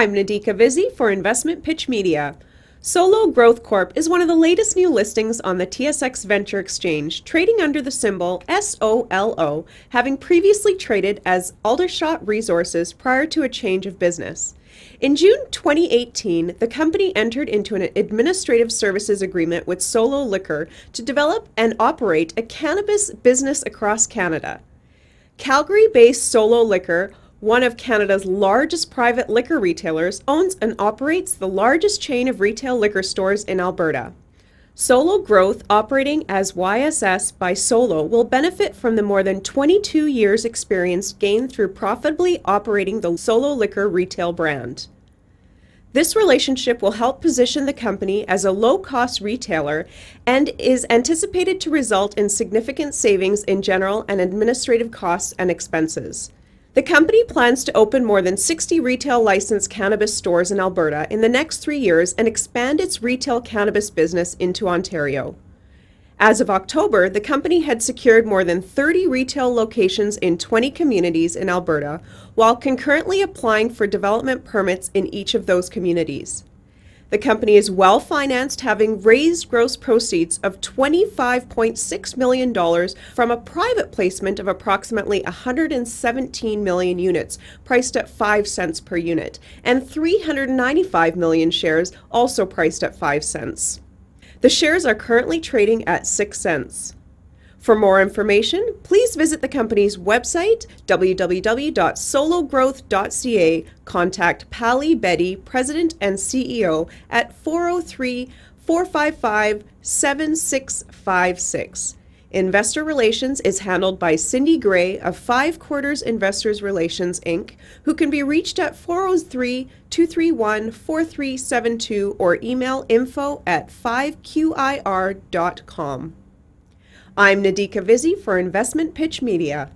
I'm Nadika Vizzi for Investment Pitch Media. Solo Growth Corp is one of the latest new listings on the TSX Venture Exchange, trading under the symbol SOLO, having previously traded as Aldershot Resources prior to a change of business. In June 2018, the company entered into an administrative services agreement with Solo Liquor to develop and operate a cannabis business across Canada. Calgary based Solo Liquor one of Canada's largest private liquor retailers, owns and operates the largest chain of retail liquor stores in Alberta. Solo Growth, operating as YSS by Solo, will benefit from the more than 22 years' experience gained through profitably operating the Solo Liquor retail brand. This relationship will help position the company as a low cost retailer and is anticipated to result in significant savings in general and administrative costs and expenses. The company plans to open more than 60 retail licensed cannabis stores in Alberta in the next three years and expand its retail cannabis business into Ontario. As of October, the company had secured more than 30 retail locations in 20 communities in Alberta, while concurrently applying for development permits in each of those communities. The company is well financed, having raised gross proceeds of $25.6 million from a private placement of approximately 117 million units, priced at 5 cents per unit, and 395 million shares, also priced at 5 cents. The shares are currently trading at 6 cents. For more information, please visit the company's website, www.sologrowth.ca. Contact Pali Bedi, President and CEO, at 403 455 7656. Investor Relations is handled by Cindy Gray of Five Quarters Investors Relations, Inc., who can be reached at 403 231 4372 or email info at 5qir.com. I'm Nadika Vizzi for Investment Pitch Media.